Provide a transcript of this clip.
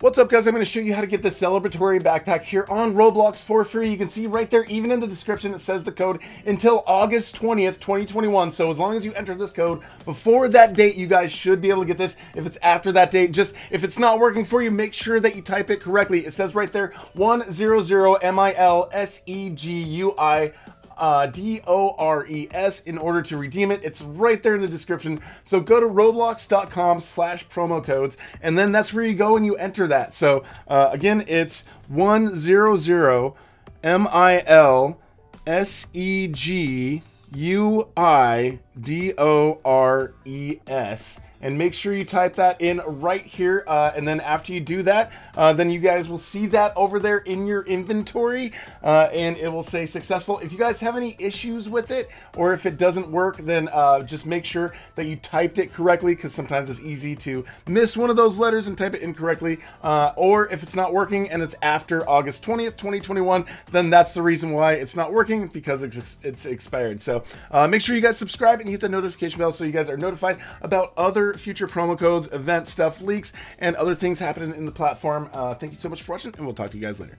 What's up guys, I'm going to show you how to get the celebratory backpack here on Roblox for free. You can see right there, even in the description, it says the code until August 20th, 2021. So as long as you enter this code before that date, you guys should be able to get this. If it's after that date, just if it's not working for you, make sure that you type it correctly. It says right there, 100 M-I-L-S-E-G-U-I uh, D-O-R-E-S in order to redeem it. It's right there in the description. So go to roblox.com slash promo codes, and then that's where you go and you enter that. So uh, again, it's 100 M-I-L-S-E-G-U-I-D-O-R-E-S and make sure you type that in right here. Uh, and then after you do that, uh, then you guys will see that over there in your inventory uh, and it will say successful. If you guys have any issues with it or if it doesn't work, then uh, just make sure that you typed it correctly because sometimes it's easy to miss one of those letters and type it incorrectly. Uh, or if it's not working and it's after August 20th, 2021, then that's the reason why it's not working because it's, it's expired. So uh, make sure you guys subscribe and hit the notification bell so you guys are notified about future promo codes, event stuff, leaks, and other things happening in the platform. Uh, thank you so much for watching, and we'll talk to you guys later.